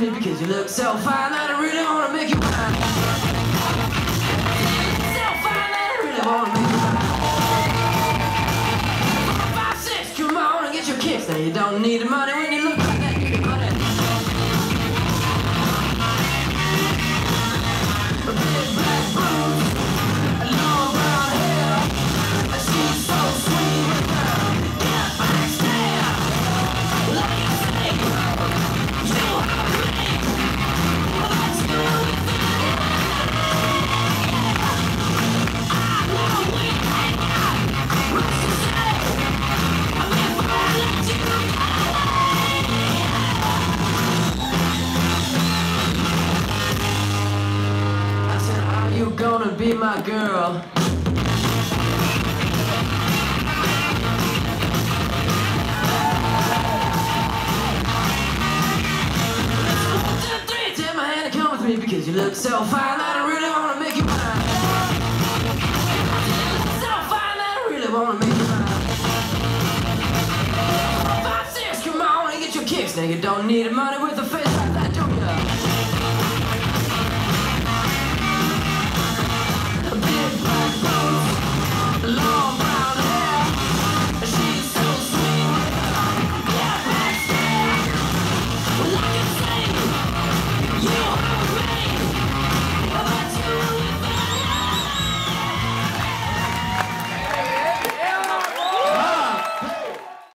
so fine that I really wanna make you mine. So fine that I really wanna make you mine. Five, six, come on and get your kicks. Now you don't need the money when you look you gonna be my girl? Because you look so fine that I really wanna make you mine. You so fine that I really wanna make you mine. Five, six, come on and get your kicks. Now you don't need money with a face.